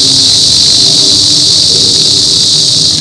ハハハハ!